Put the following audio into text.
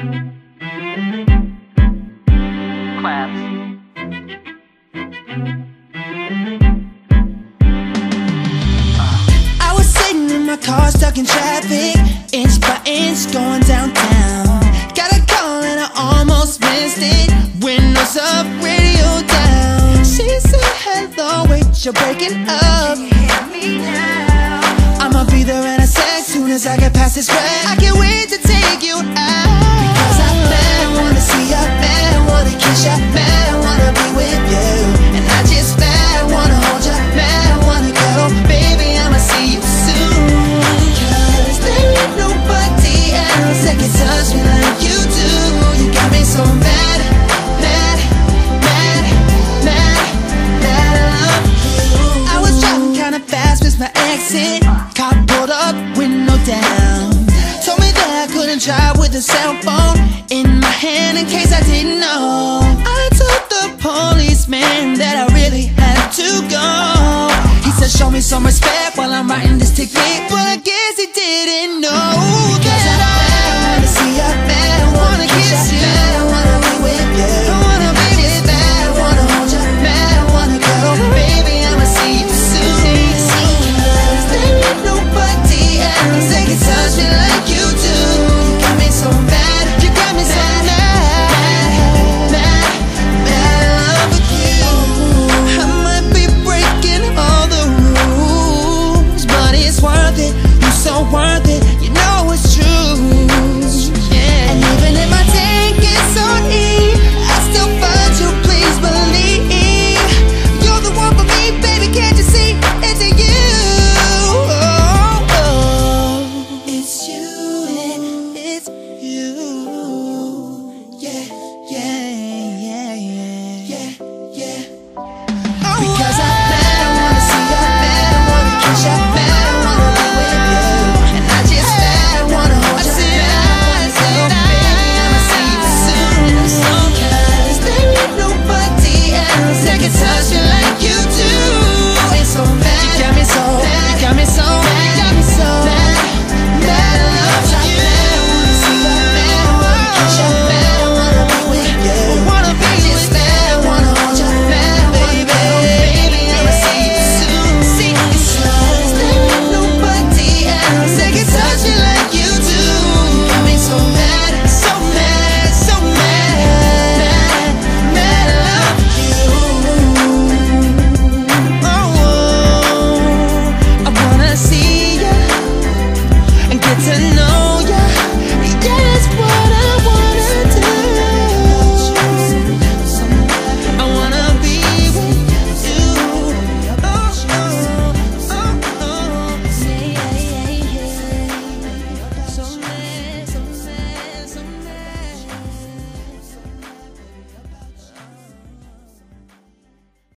Claps. I was sitting in my car stuck in traffic, inch by inch going downtown. Got a call and I almost missed it. Windows up, radio down. She said, Hello, wait, you're breaking up. Can you hear me now? I'ma be there in a sec, soon as I get past this way. I can't wait Cop up, window down. Told me that I couldn't drive with a cell phone in my hand in case I didn't know. I told the policeman that I really had to go. He said, Show me some respect while I'm writing this ticket. But I guess he didn't know. worth it. You so worth it.